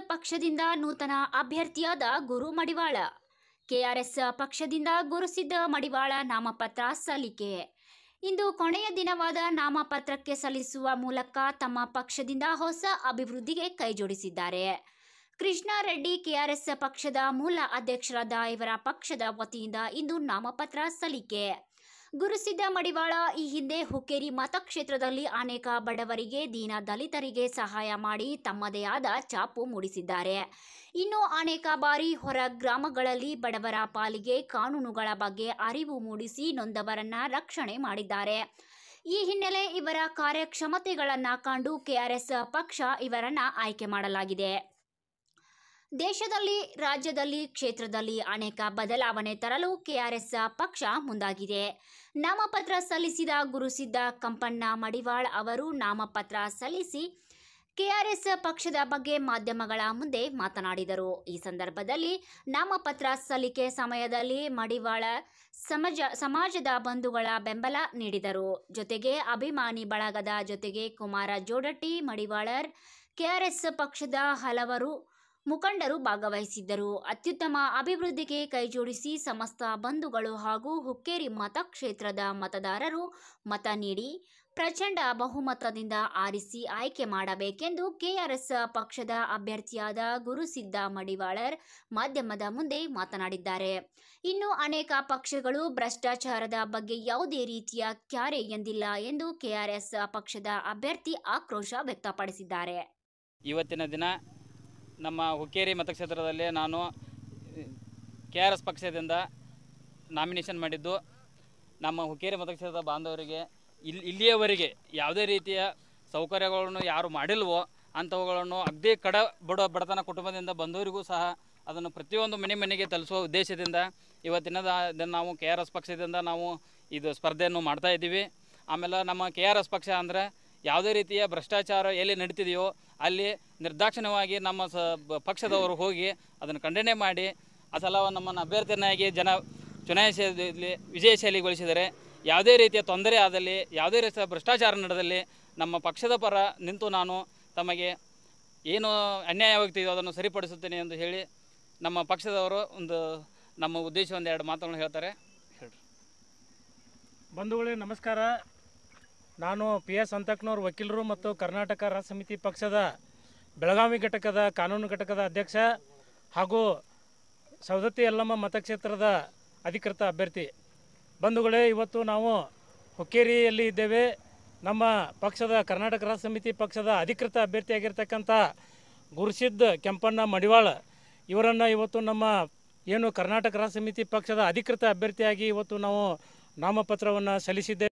ಪಕ್ಷದಿಂದ ನೂತನ ಅಭ್ಯರ್ಥಿಯಾದ ಗುರು ಮಡಿವಾಳ. ಕೆಆರ್ಎಸ್ ಪಕ್ಷದಿಂದ ಗುರುಸಿದ್ದ ಮಡಿವಾಳ ನಾಮಪತ್ರ ಸಲ್ಲಿಕೆ. ಇಂದು ಕೊನೆಯ ದಿನವಾದ ನಾಮಪತ್ರಕ್ಕೆ ಸಲ್ಲಿಸುವ ಮೂಲಕ ತಮ್ಮ ಪಕ್ಷದಿಂದ ಹೊಸ ಅಭಿವೃದ್ಧಿಗೆ ಕೈಜೋಡಿಸಿದ್ದಾರೆ. ಕೃಷ್ಣಾರೆಡ್ಡಿ ಕೆಆರ್ಎಸ್ ಪಕ್ಷದ ಮೂಲ ಅಧ್ಯಕ್ಷರಾದ ಇವರ ಪಕ್ಷದ ವತಿಯಿಂದ ಇಂದು ನಾಮಪತ್ರ ಸಲ್ಲಿಕೆ. ಗುರುಸಿದ್ದ ಮಡಿವಾಳ, ಈ ಹಿಂದೆ ಹುಕ್ಕೇರಿ ಮತಕ್ಷೇತ್ರದಲ್ಲಿ ಅನೇಕ ಬಡವರಿಗೆ ದೀನ ದಲಿತರಿಗೆ ಸಹಾಯ ಮಾಡಿ ತಮ್ಮದೇ ಆದ ಛಾಪು ಮೂಡಿಸಿದ್ದಾರೆ. ಇನ್ನು ಅನೇಕ ಬಾರಿ ಹೊರ ಗ್ರಾಮಗಳಲ್ಲಿ ಬಡವರ ಪಾಲಿಗೆ ಕಾನೂನುಗಳ ಬಗ್ಗೆ ಅರಿವು ಮೂಡಿಸಿ ನೊಂದವರನ್ನ ರಕ್ಷಣೆ ಮಾಡಿದ್ದಾರೆ. ಈ ಹಿನ್ನೆಲೆ ಇವರ ಕಾರ್ಯಕ್ಷಮತೆಗಳನ್ನು ಕಂಡು ಕೆಆರ್ಎಸ್ ಪಕ್ಷ ಇವರನ್ನ ಆಯ್ಕೆ ಮಾಡಲಾಗಿದೆ. ದೇಶದಲ್ಲಿ, ರಾಜ್ಯದಲ್ಲಿ, ಕ್ಷೇತ್ರದಲ್ಲಿ ಅನೇಕ ಬದಲಾವಣೆ ತರಲು ಕೆಆರ್ಎಸ್ ಪಕ್ಷ ಮುಂದಾಗಿದೆ. ನಾಮಪತ್ರ ಸಲ್ಲಿಸಿದ ಗುರುಸಿದ್ದ ಕಂಪಣ್ಣ ಮಡಿವಾಳ್ ಅವರು ನಾಮಪತ್ರ ಸಲ್ಲಿಸಿ ಕೆಆರ್ಎಸ್ ಪಕ್ಷದ ಬಗ್ಗೆ ಮಾಧ್ಯಮಗಳ ಮುಂದೆ ಮಾತನಾಡಿದರು. ಈ ಸಂದರ್ಭದಲ್ಲಿ ನಾಮಪತ್ರ ಸಲ್ಲಿಕೆ ಸಮಯದಲ್ಲಿ ಮಡಿವಾಳ ಸಮಾಜ, ಸಮಾಜದ ಬಂಧುಗಳ ಬೆಂಬಲ ನೀಡಿದರು. ಜೊತೆಗೆ ಅಭಿಮಾನಿ ಬಳಗದ ಜೊತೆಗೆ ಕುಮಾರ ಜೋಡಟ್ಟಿ, ಮಡಿವಾಳರ್, ಕೆಆರ್ಎಸ್ ಪಕ್ಷದ ಹಲವರು ಮುಖಂಡರು ಭಾಗವಹಿಸಿದ್ದರು. ಅತ್ಯುತ್ತಮ ಅಭಿವೃದ್ಧಿಗೆ ಕೈಜೋಡಿಸಿ ಸಮಸ್ತ ಬಂಧುಗಳು ಹಾಗೂ ಹುಕ್ಕೇರಿ ಮತಕ್ಷೇತ್ರದ ಮತದಾರರು ಮತ ನೀಡಿ, ಪ್ರಚಂಡ ಬಹುಮತದಿಂದ ಆರಿಸಿ ಆಯ್ಕೆ ಮಾಡಬೇಕೆಂದು ಕೆಆರ್ಎಸ್ ಪಕ್ಷದ ಅಭ್ಯರ್ಥಿಯಾದ ಗುರುಸಿದ್ದ ಮಡಿವಾಳರ್ ಮಾಧ್ಯಮದ ಮುಂದೆ ಮಾತನಾಡಿದ್ದಾರೆ. ಇನ್ನು ಅನೇಕ ಪಕ್ಷಗಳು ಭ್ರಷ್ಟಾಚಾರದ ಬಗ್ಗೆ ಯಾವುದೇ ರೀತಿಯ ಕ್ಯಾರೆ ಎಂದಿಲ್ಲ ಎಂದು ಕೆಆರ್ಎಸ್ ಪಕ್ಷದ ಅಭ್ಯರ್ಥಿ ಆಕ್ರೋಶ ವ್ಯಕ್ತಪಡಿಸಿದ್ದಾರೆ. ಇವತ್ತಿನ ದಿನ ನಮ್ಮ ಹುಕ್ಕೇರಿ ಮತಕ್ಷೇತ್ರದಲ್ಲಿ ನಾನು, ಕೆ ಆರ್ ಎಸ್ ಪಕ್ಷದಿಂದ ನಾಮಿನೇಷನ್ ಮಾಡಿದ್ದು. ನಮ್ಮ ಹುಕ್ಕೇರಿ ಮತಕ್ಷೇತ್ರದ ಬಾಂಧವರಿಗೆ ಇಲ್ಲಿ ಇಲ್ಲಿಯವರೆಗೆ ಯಾವುದೇ ರೀತಿಯ ಸೌಕರ್ಯಗಳನ್ನು ಯಾರು ಮಾಡಿಲ್ವೋ ಅಂಥವುಗಳನ್ನು ಅಗ್ದಿ ಕಡ ಬಡ ಬಡತನ ಕುಟುಂಬದಿಂದ ಬಂದವರಿಗೂ ಸಹ ಅದನ್ನು ಪ್ರತಿಯೊಂದು ಮನೆ ಮನೆಗೆ ತಲುಪಿಸುವ ಉದ್ದೇಶದಿಂದ ಇವತ್ತಿನ ನಾವು ಕೆ ಆರ್ ಎಸ್ ಪಕ್ಷದಿಂದ ನಾವು ಇದು ಸ್ಪರ್ಧೆಯನ್ನು ಮಾಡ್ತಾ ಇದ್ದೀವಿ. ಆಮೇಲೆ ನಮ್ಮ ಕೆ ಆರ್ ಎಸ್ ಪಕ್ಷ ಅಂದರೆ ಯಾವುದೇ ರೀತಿಯ ಭ್ರಷ್ಟಾಚಾರ ಎಲ್ಲಿ ನಡೀತಿದೆಯೋ ಅಲ್ಲಿ ನಿರ್ದಾಕ್ಷಿಣ್ಯವಾಗಿ ನಮ್ಮ ಸ ಪಕ್ಷದವರು ಹೋಗಿ ಅದನ್ನು ಖಂಡನೆ ಮಾಡಿ ಆ ಸಲ ನಮ್ಮನ್ನು ಅಭ್ಯರ್ಥಿಯನ್ನಾಗಿ ಜನ ಚುನಾಯಿಸಿದಲ್ಲಿ ವಿಜಯಶಾಲಿಗೊಳಿಸಿದರೆ ಯಾವುದೇ ರೀತಿಯ ತೊಂದರೆ ಆದಲ್ಲಿ, ಯಾವುದೇ ರೀತಿಯ ಭ್ರಷ್ಟಾಚಾರ ನಡೆದಲ್ಲಿ ನಮ್ಮ ಪಕ್ಷದ ಪರ ನಿಂತು ನಾನು ತಮಗೆ ಏನು ಅನ್ಯಾಯವಾಗ್ತಿದೆಯೋ ಅದನ್ನು ಸರಿಪಡಿಸುತ್ತೇನೆ ಎಂದು ಹೇಳಿ ನಮ್ಮ ಪಕ್ಷದವರು ಒಂದು, ನಮ್ಮ ಉದ್ದೇಶ ಒಂದೆರಡು ಮಾತುಗಳನ್ನು ಹೇಳ್ತಾರೆ. ಹೇಳ್ರಿ. ಬಂಧುಗಳೇ, ನಮಸ್ಕಾರ. ನಾನು ಪಿ ಎಸ್ ಅಂತಕ್ನವ್ರ ವಕೀಲರು ಮತ್ತು ಕರ್ನಾಟಕ ರಾಜ್ಯ ಸಮಿತಿ ಪಕ್ಷದ ಬೆಳಗಾವಿ ಘಟಕದ ಕಾನೂನು ಘಟಕದ ಅಧ್ಯಕ್ಷ ಹಾಗೂ ಸವದತ್ತಿ ಯಲ್ಲಮ್ಮ ಮತಕ್ಷೇತ್ರದ ಅಧಿಕೃತ ಅಭ್ಯರ್ಥಿ. ಬಂಧುಗಳೇ, ಇವತ್ತು ನಾವು ಹುಕ್ಕೇರಿಯಲ್ಲಿ ಇದ್ದೇವೆ. ನಮ್ಮ ಪಕ್ಷದ ಕರ್ನಾಟಕ ರಾಜ್ಯ ಸಮಿತಿ ಪಕ್ಷದ ಅಧಿಕೃತ ಅಭ್ಯರ್ಥಿಯಾಗಿರ್ತಕ್ಕಂಥ ಗುರುಸಿದ್ದ ಕೆಂಪಣ್ಣ ಮಡಿವಾಳ ಇವರನ್ನು ಇವತ್ತು ನಮ್ಮ ಏನು ಕರ್ನಾಟಕ ರಾಜ್ಯ ಸಮಿತಿ ಪಕ್ಷದ ಅಧಿಕೃತ ಅಭ್ಯರ್ಥಿಯಾಗಿ ಇವತ್ತು ನಾವು ನಾಮಪತ್ರವನ್ನು ಸಲ್ಲಿಸಿದ್ದೇವೆ.